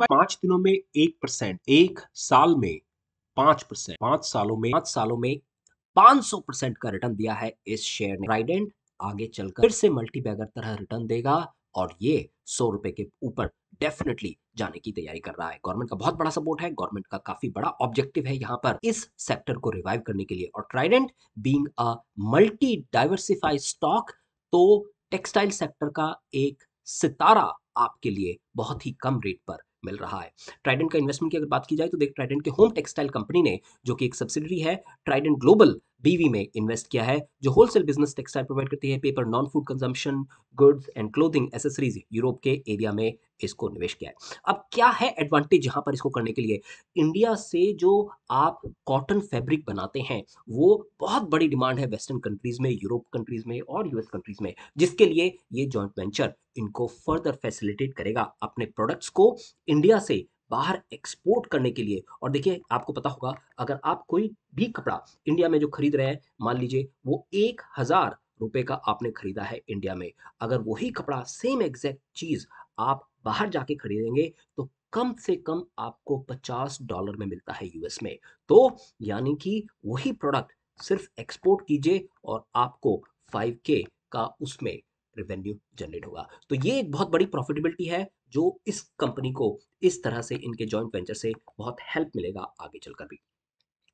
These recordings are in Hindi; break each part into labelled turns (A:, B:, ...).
A: पाँच दिनों में एक परसेंट एक साल में पाँच परसेंट पाँच सालों में, पाँच सालों में पाँच सौ परसेंट का रिटर्न दिया है इस शेयर ने। ट्राइडेंट आगे चलकर फिर से मल्टी बैगर तरह रिटर्न देगा और ये सौ रुपए के ऊपर डेफिनेटली जाने की तैयारी कर रहा है। गवर्नमेंट का बहुत बड़ा सपोर्ट है गवर्नमेंट का काफ़ी बड़ा ऑब्जेक्टिव है यहाँ पर इस सेक्टर को रिवाइव करने के लिए। और Trident being a multi diversified stock तो टेक्सटाइल सेक्टर का एक सितारा आपके लिए बहुत ही कम रेट पर मिल रहा है। ट्राइडेंट का इन्वेस्टमेंट की अगर बात की जाए तो देख ट्राइडेंट के होम टेक्सटाइल कंपनी ने, जो कि एक सब्सिडरी है ट्राइडेंट ग्लोबल बीवी में इन्वेस्ट किया है, जो होलसेल बिज़नेस टेक्सटाइल प्रोवाइड करती है paper non food consumption goods and clothing accessories Europe के एरिया में इसको निवेश किया है। अब क्या है एडवांटेज यहाँ पर इसको करने के लिए? इंडिया से जो आप कॉटन फैब्रिक बनाते हैं, वो बहुत बड़ी डिमांड है वेस्टर्न कंट्रीज़ में यूरोप कंट्रीज़ में और यूएस कंट्रीज़ में, जिसके लिए ये जॉइंट वेंचर इनको फर्दर फैसिलिटेट करेगा अपने प्रोडक्ट्स को इंडिया से बाहर एक्सपोर्ट करने के लिए। और देखिए, आपको पता होगा, अगर आप कोई भी कपड़ा इंडिया में जो खरीद रहे हैं, मान लीजिए, वो एक हज़ार रुपए का आपने खरीदा है इंडिया में। अगर वही कपड़ा सेम एग्जैक्ट चीज़ आप बाहर जाके खरीदेंगे तो कम से कम आपको 50 डॉलर में मिलता है यूएस में। तो यानी कि वही प्रोडक्ट सिर्फ़ एक्सपोर्ट कीजिए और आपको 5K का उसमें रेवेन्यू जनरेट होगा। तो ये एक बहुत बड़ी प्रॉफिटेबिलिटी है। जो इस कंपनी को इस तरह से इनके जॉइंट वेंचर से बहुत हेल्प मिलेगा आगे चलकर भी।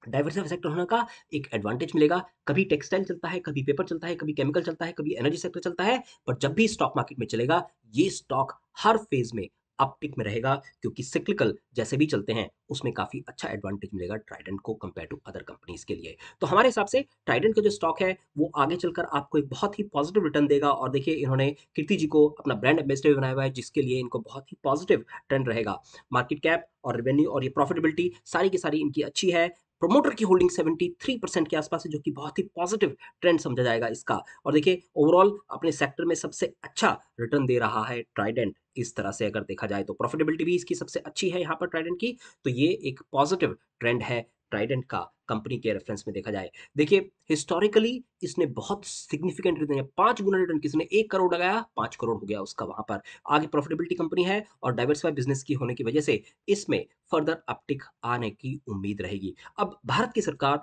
A: डाइवर्सिफाई सेक्टर होने का एक एडवांटेज मिलेगा। कभी टेक्सटाइल चलता है, कभी पेपर चलता है, कभी केमिकल चलता है, कभी एनर्जी सेक्टर चलता है पर जब भी स्टॉक मार्केट में चलेगा, ये स्टॉक हर फ़ेज़ में अपटिक में रहेगा, क्योंकि सिक्लिकल जैसे भी चलते हैं, उसमें काफ़ी अच्छा एडवांटेज मिलेगा ट्राइडेंट को कंपेयर टू अदर कंपनीज़ के लिए। तो हमारे हिसाब से ट्राइडेंट का जो स्टॉक है, वो आगे चलकर आपको एक बहुत ही पॉजिटिव रिटर्न देगा और देखिए इन्होंने कीर्ति जी को अपना ब्रांड एम्बेसडर बनाया हुआ है, जिसके लिए इनको बहुत ही पॉजिटिव ट्रेंड रहेगा। मार्केट कैप और रेवेन्यू और ये प्रॉफिटेबिलिटी सारी की सारी इनकी अच्छी है। प्रोमोटर की होल्डिंग 73 परसेंट के आसपास है, जो कि बहुत ही पॉजिटिव ट्रेंड समझा जाएगा इसका। और देखिए ओवरऑल अपने सेक्टर में सबसे अच्छा रिटर्न दे रहा है ट्राइडेंट इस तरह से अगर देखा जाए तो। प्रॉफिटेबिलिटी भी इसकी सबसे अच्छी है यहाँ पर ट्राइडेंट की तो ये एक पॉजिटिव ट्रेंड है ट्राइडेंट का कंपनी के रेफरेंस में देखा जाए। देखिए हिस्टोरिकली इसने बहुत सिग्निफिकेंट रिटर्न पाँच गुना रिटर्न किसी ने एक करोड़ लगाया, पाँच करोड़ हो गया उसका वहाँ पर। आगे प्रॉफिटेबिलिटी कंपनी है और डाइवर्सिफाई बिज़नेस की होने की वजह से इसमें फर्दर अपटिक आने की उम्मीद रहेगी। अब भारत की सरकार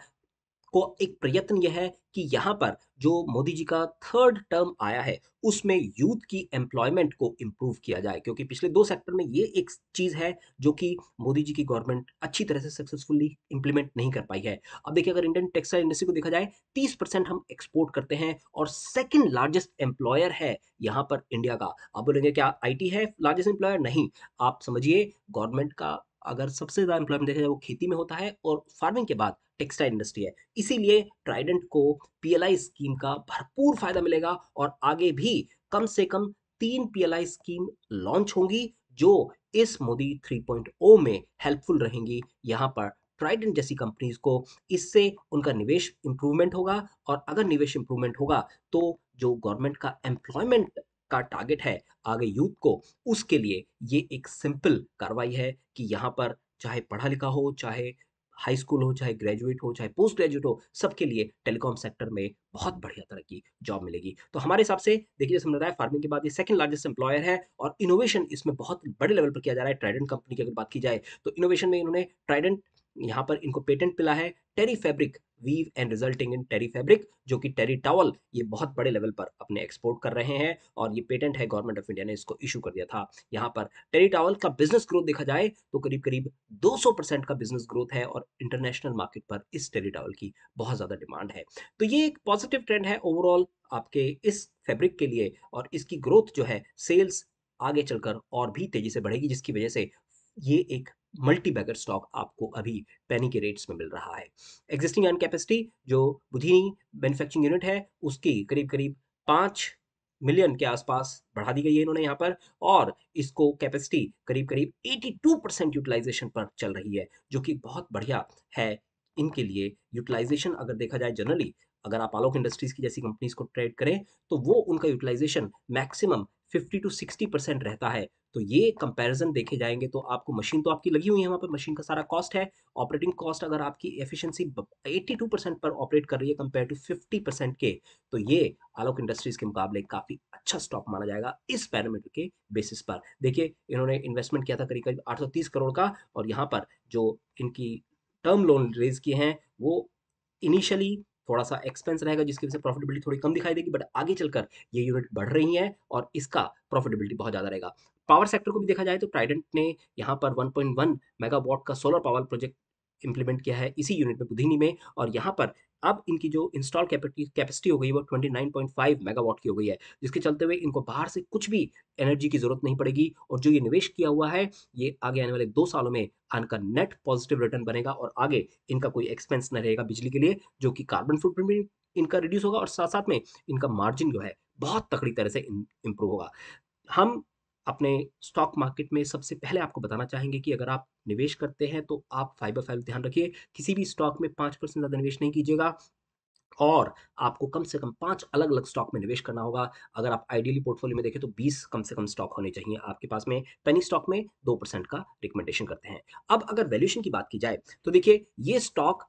A: को एक प्रयत्न यह है कि यहाँ पर जो मोदी जी का थर्ड टर्म आया है, उसमें यूथ की एम्प्लॉयमेंट को इम्प्रूव किया जाए, क्योंकि पिछले दो सेक्टर में ये एक चीज़ है जो कि मोदी जी की गवर्नमेंट अच्छी तरह से सक्सेसफुली इंप्लीमेंट नहीं कर पाई है। अब देखिए, अगर इंडियन टेक्सटाइल इंडस्ट्री को देखा जाए, तीस परसेंट हम एक्सपोर्ट करते हैं और सेकेंड लार्जेस्ट एम्प्लॉयर है यहाँ पर इंडिया का। आप बोलेंगे, क्या आईटी है लार्जेस्ट एम्प्लॉयर नहीं। आप समझिए गवर्नमेंट का अगर सबसे ज़्यादा एम्प्लॉयमेंट देखा जाए वो खेती में होता है और फ़ार्मिंग के बाद टेक्सटाइल इंडस्ट्री है। इसीलिए ट्राइडेंट को पीएलआई स्कीम का भरपूर फ़ायदा मिलेगा और आगे भी कम से कम तीन पीएलआई स्कीम लॉन्च होंगी, जो इस मोदी 3.0 में हेल्पफुल रहेंगी। यहाँ पर ट्राइडेंट जैसी कंपनीज़ को इससे उनका निवेश इंप्रूवमेंट होगा और अगर निवेश इंप्रूवमेंट होगा तो जो गवर्नमेंट का एम्प्लॉयमेंट का टारगेट है आगे यूथ को, उसके लिए ये एक सिंपल कार्रवाई है कि यहाँ पर चाहे पढ़ा लिखा हो, चाहे हाई स्कूल हो, चाहे ग्रेजुएट हो, चाहे पोस्ट ग्रेजुएट हो, सबके लिए टेलीकॉम सेक्टर में बहुत बढ़िया तरह की जॉब मिलेगी। तो हमारे हिसाब से देखिए, जैसे हमने बताया फ़ार्मिंग के बाद ये सेकंड लार्जेस्ट एम्प्लॉयर है और इनोवेशन इसमें बहुत बड़े लेवल पर किया जा रहा है। ट्राइडेंट कंपनी की अगर बात की जाए तो इनोवेशन में इन्होंने ट्राइडेंट यहाँ पर इनको पेटेंट मिला है terry fabric weave and resulting in terry fabric, जो कि टेरी टावल ये बहुत बड़े लेवल पर अपने एक्सपोर्ट कर रहे हैं और ये पेटेंट है गवर्नमेंट ऑफ़ इंडिया ने इसको इशू कर दिया था। यहाँ पर टेरी टावल का बिज़नेस ग्रोथ देखा जाए तो करीब करीब 200 परसेंट का बिज़नेस ग्रोथ है और इंटरनेशनल मार्केट पर इस टेरी टावल की बहुत ज़्यादा डिमांड है। तो ये एक पॉजिटिव ट्रेंड है ओवरऑल आपके इस फैब्रिक के लिए और इसकी ग्रोथ जो है सेल्स आगे चलकर और भी तेज़ी से बढ़ेगी, जिसकी वजह से ये एक मल्टी बैगर स्टॉक आपको अभी पैनी के रेट्स में मिल रहा है। एग्जिस्टिंग अर्न कैपेसिटी जो बुधिनी मैन्युफैक्चरिंग यूनिट है, उसकी करीब करीब पाँच मिलियन के आसपास बढ़ा दी गई है इन्होंने यहाँ पर और इसको कैपेसिटी करीब करीब 82 परसेंट यूटिलाइजेशन पर चल रही है, जो कि बहुत बढ़िया है इनके लिए। यूटिलाइजेशन अगर देखा जाए जनरली अगर आप आलोक इंडस्ट्रीज़ की जैसी कंपनीज़ को ट्रेड करें तो वो उनका यूटिलाइजेशन मैक्सिमम 50 टू 60 परसेंट रहता है। तो ये कंपैरिजन देखे जाएँगे तो आपको मशीन तो आपकी लगी हुई है, वहाँ पर मशीन का सारा कॉस्ट है। ऑपरेटिंग कॉस्ट अगर आपकी एफिशिएंसी 82 परसेंट पर ऑपरेट कर रही है कंपेयर टू 50 परसेंट के तो ये आलोक इंडस्ट्रीज़ के मुकाबले काफ़ी अच्छा स्टॉक माना जाएगा इस पैरामीटर के बेसिस पर। देखिए, इन्होंने इन्वेस्टमेंट किया था करीब करीब आठ सौ तीस करोड़ का और यहाँ पर जो इनकी टर्म लोन रेज किए हैं, वो इनिशियली थोड़ा सा एक्सपेंस रहेगा, जिसकी वजह से प्रॉफिटेबिलिटी थोड़ी कम दिखाई देगी बट आगे चलकर ये यूनिट बढ़ रही है और इसका प्रॉफिटेबिलिटी बहुत ज़्यादा रहेगा। पावर सेक्टर को भी देखा जाए तो ट्राइडेंट ने यहाँ पर 1.1 मेगावाट का सोलर पावर प्रोजेक्ट इंप्लीमेंट किया है, इसी यूनिट में बुधिनी में और यहाँ पर अब इनकी जो इंस्टॉल कैपेसिटी हो गई वो 29.5 मेगावाट की हो गई है, जिसके चलते हुए इनको बाहर से कुछ भी एनर्जी की ज़रूरत नहीं पड़ेगी। और जो ये निवेश किया हुआ है, ये आगे आने वाले दो सालों में इनका नेट पॉजिटिव रिटर्न बनेगा और आगे इनका कोई एक्सपेंस न रहेगा बिजली के लिए, जो कि कार्बन फुटप्रिंट इनका रिड्यूस होगा और साथ साथ में इनका मार्जिन जो है, बहुत तकड़ी तरह से इम्प्रूव होगा। हम अपने स्टॉक मार्केट में सबसे पहले आपको बताना चाहेंगे कि अगर आप निवेश करते हैं तो आप फाइबर फाइव ध्यान रखिए, किसी भी स्टॉक में पाँच परसेंट ज़्यादा निवेश नहीं कीजिएगा और आपको कम से कम पाँच अलग अलग स्टॉक में निवेश करना होगा। अगर आप आइडियली पोर्टफोलियो में देखें तो 20 कम से कम स्टॉक होने चाहिए आपके पास में। पेनी स्टॉक में दो परसेंट का रिकमेंडेशन करते हैं। अब अगर वैल्यूएशन की बात की जाए तो देखिए, ये स्टॉक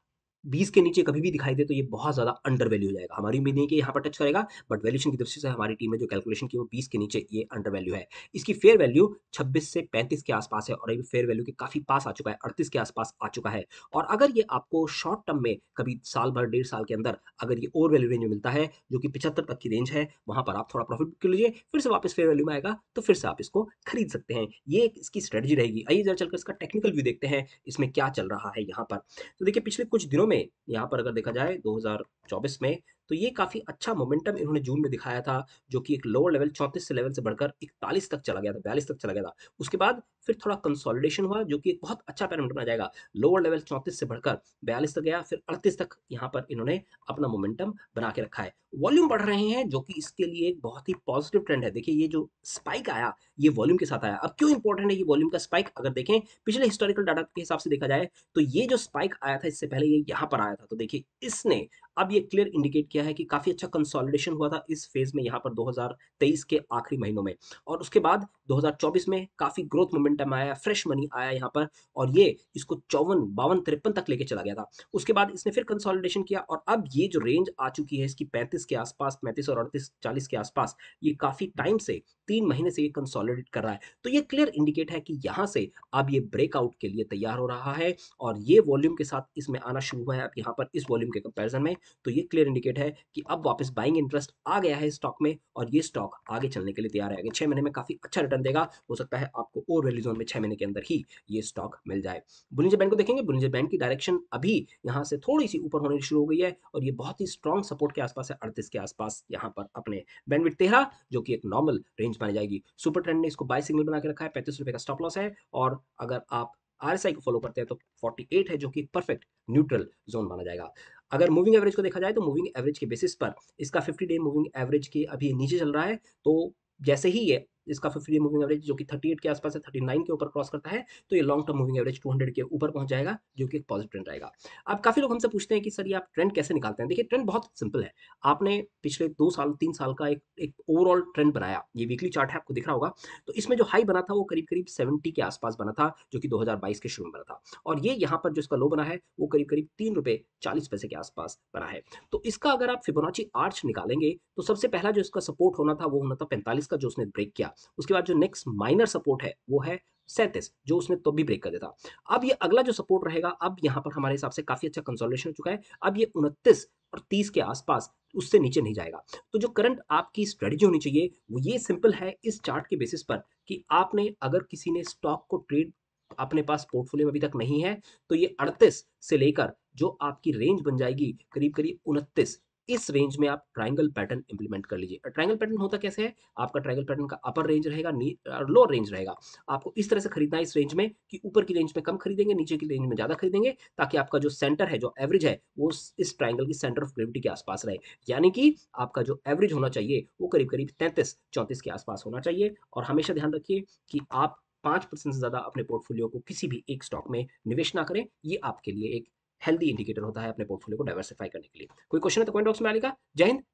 A: बीस के नीचे कभी भी दिखाई दे तो ये बहुत ज़्यादा अंडर वैल्यू हो जाएगा। हमारी उम्मीद नहीं कि यहाँ पर टच करेगा बट वैल्यूशन की दृष्टि से हमारी टीम ने जो कैलकुलेशन की वो बीस के नीचे ये अंडर वैल्यू है। इसकी फेयर वैल्यू छब्बीस से पैंतीस के आसपास है और अभी फेयर वैल्यू के काफ़ी पास आ चुका है, अड़तीस के आसपास आ चुका है। और अगर ये आपको शॉर्ट टर्म में कभी साल भर, डेढ़ साल के अंदर अगर ये ओवर वैल्यू रेंज मिलता है, जो कि पिछहत्तर तक की रेंज है, वहाँ पर आप थोड़ा प्रॉफिट कर लीजिए फिर से वापस फेयर वैल्यू में आएगा तो फिर से आप इसको खरीद सकते हैं। ये इसकी स्ट्रेटजी रहेगी। आइए जरा चलकर इसका टेक्निकल व्यू देखते हैं, इसमें क्या चल रहा है यहाँ पर। तो देखिए, पिछले कुछ दिनों में, यहाँ पर अगर देखा जाए 2024 में तो ये काफ़ी अच्छा मोमेंटम इन्होंने जून में दिखाया था, जो कि एक लोअर लेवल चौंतीस से लेवल से बढ़कर इकतालीस तक चला गया था, बयालीस तक चला गया था। उसके बाद फिर थोड़ा कंसोलिडेशन हुआ, जो कि एक बहुत अच्छा पैरामीटर बना जाएगा। लोअर लेवल चौंतीस से बढ़कर बयालीस तक गया, फिर अड़तीस तक यहाँ पर इन्होंने अपना मोमेंटम बना के रखा है। वॉल्यूम बढ़ रहे हैं, जो कि इसके लिए एक बहुत ही पॉजिटिव ट्रेंड है। देखिए, ये जो स्पाइक आया, ये वॉल्यूम के साथ आया। अब क्यों इंपॉर्टेंट है ये वॉल्यूम का स्पाइक अगर देखें, पिछले हिस्टोरिकल डाटा के हिसाब से देखा जाए तो ये जो स्पाइक आया था, इससे पहले ये यहाँ पर आया था। तो देखिए, इसने अब ये क्लियर इंडिकेट किया है कि काफ़ी अच्छा कंसोलिडेशन हुआ था इस फ़ेज़ में यहाँ पर 2023 के आखिरी महीनों में। और उसके बाद 2024 में काफ़ी ग्रोथ मोमेंटम आया फ्रेश मनी आया यहाँ पर और ये इसको चौवन बावन तिरपन तक लेके चला गया था। उसके बाद इसने फिर कंसोलिडेशन किया और अब ये जो रेंज आ चुकी है इसकी पैंतीस के आसपास, पैंतीस और अड़तीस, चालीस के आसपास, ये काफ़ी टाइम से, तीन महीने से ये कंसोलिडेट कर रहा है। तो ये क्लियर इंडिकेट है कि यहाँ से अब ये ब्रेकआउट के लिए तैयार हो रहा है और ये वॉल्यूम के साथ इसमें आना शुरू हुआ है अब यहाँ पर इस वॉल्यूम के कंपेरिजन में। तो ये क्लियर इंडिकेट है कि अब वापस बाइंग इंटरेस्ट आ गया है स्टॉक में और ये स्टॉक आगे चलने के लिए तैयार है। छह महीने में काफ़ी अच्छा रिटर्न देगा। हो सकता है आपको और वैल्यू जोन में छह महीने के अंदर ही ये स्टॉक मिल जाए। बुलिंजर बैंक को देखेंगे बुलिंजर बैंक की डायरेक्शन अभी यहाँ से थोड़ी सी ऊपर होने शुरू हो गई है और ये बहुत ही स्ट्रॉन्ग सपोर्ट के आसपास है, अड़तीस के आसपास यहाँ पर अपने बैंडविड तेरह, जो कि एक नॉर्मल रेंज मानी जाएगी। सुपर ट्रेंड ने इसको बाई सिग्नल बना के रखा है, पैंतीस का स्टॉप लॉस है और अगर आप आर को फॉलो करते हैं तो 48 है, जो कि परफेक्ट न्यूट्रल जोन माना जाएगा। अगर मूविंग एवरेज को देखा जाए तो मूविंग एवरेज के बेसिस पर इसका 50 डे मूविंग एवरेज के अभी नीचे चल रहा है तो जैसे ही ये इसका फिफ्टी मूविंग एवरेज जो कि 38 के आसपास है 39 के ऊपर क्रॉस करता है तो ये लॉन्ग टर्म मूविंग एवरेज 200 के ऊपर पहुँच जाएगा, जो कि एक पॉजिटिव ट्रेंड रहेगा। अब काफ़ी लोग हमसे पूछते हैं कि, सर, ये आप ट्रेंड कैसे निकालते हैं? देखिए ट्रेंड बहुत सिंपल है। आपने पिछले दो साल, तीन साल का एक एक ओवरऑल ट्रेंड बनाया, ये वीकली चार्ट है, आपको दिख रहा होगा। तो इसमें जो हाई बना था, वो करीब करीब सेवेंटी के आसपास बना था, जो कि दो हज़ार बाईस के शुरू में बना था। और ये यहाँ पर जो इसका लो बना है, वो करीब करीब तीन रुपए चालीस पैसे के आसपास बना है। तो इसका अगर आप फिबोनाची आर्च निकालेंगे तो सबसे पहला जो इसका सपोर्ट होना था, वो होना था पैंतालीस का, जो उसने ब्रेक किया। उसके बाद जो नेक्स्ट माइनर सपोर्ट है, वो है सैंतीस, जो उसने तो भी ब्रेक कर देता अब ये अगला जो सपोर्ट रहेगा, अब यहाँ पर हमारे हिसाब से काफ़ी अच्छा कंसोलिडेशन हो चुका है। अब ये उनतीस और तीस के आसपास उससे नीचे नहीं जाएगा। तो जो करंट आपकी स्ट्रेटजी होनी चाहिए, वो ये सिंपल है इस चार्ट के बेसिस पर कि आपने अगर किसी ने स्टॉक को ट्रेड अपने पास पोर्टफोलियो में अभी तक नहीं है तो ये अड़तीस से लेकर जो आपकी रेंज बन जाएगी करीब करीब उनतीस इस रेंज में आप ट्राइंगल पैटर्न इंप्लीमेंट कर लीजिए। ट्राइंगल पैटर्न होता कैसे है? आपका ट्राइंगल पैटर्न का अपर रेंज रहेगा लोअर रेंज रहेगा। आपको इस तरह से खरीदना है इस रेंज में कि ऊपर की रेंज में कम खरीदेंगे, नीचे की रेंज में ज़्यादा खरीदेंगे, ताकि आपका जो सेंटर है, जो एवरेज है, वो इस ट्राइंगल की सेंटर ऑफ़ ग्रेविटी के आसपास रहे। यानी कि आपका जो एवरेज होना चाहिए, वो करीब करीब तैंतीस, चौंतीस के आसपास होना चाहिए। और हमेशा ध्यान रखिए कि आप पाँच परसेंट से ज़्यादा अपने पोर्टफोलियो को किसी भी एक स्टॉक में निवेश ना करें। ये आपके लिए एक हेल्दी इंडिकेटर होता है अपने पोर्टफोलियो को डाइवर्सिफाई करने के लिए। कोई क्वेश्चन है तो कमेंट बॉक्स में आएगा जय हिंद।